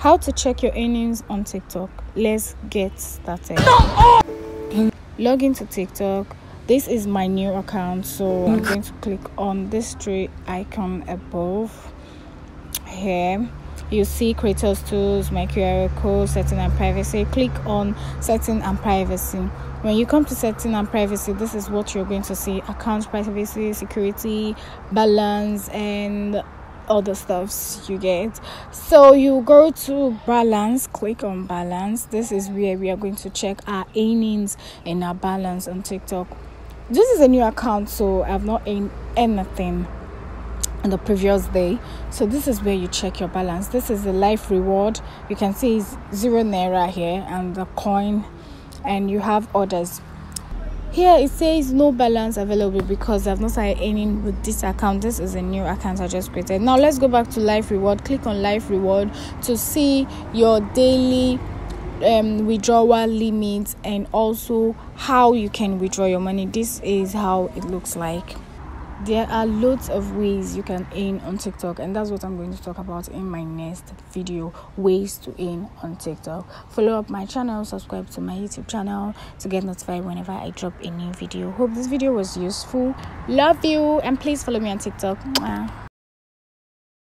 how to check your earnings on tiktok. Let's get started. Log into tiktok. This is my new account so i'm going to click on this three icon above here. You see creators tools my qr code setting and privacy. Click on setting and privacy. When you come to setting and privacy this is what you're going to see. Account privacy security balance and other stuffs you get. So you go to balance click on balance. This is where we are going to check our earnings and our balance on tiktok. This is a new account so i've not earned anything on the previous day. So this is where you check your balance. This is the life reward. You can see it's zero naira here and the coin. And you have orders here it says no balance available because I've not started earning with this account. This is a new account I just created. Now let's go back to life reward. Click on life reward to see your daily um, withdrawal limits and also how you can withdraw your money. This is how it looks like there are loads of ways you can earn on TikTok, and that's what I'm going to talk about in my next video ways to earn on TikTok. Follow up my channel, subscribe to my YouTube channel to get notified whenever I drop a new video. Hope this video was useful. Love you, and please follow me on TikTok. Mwah.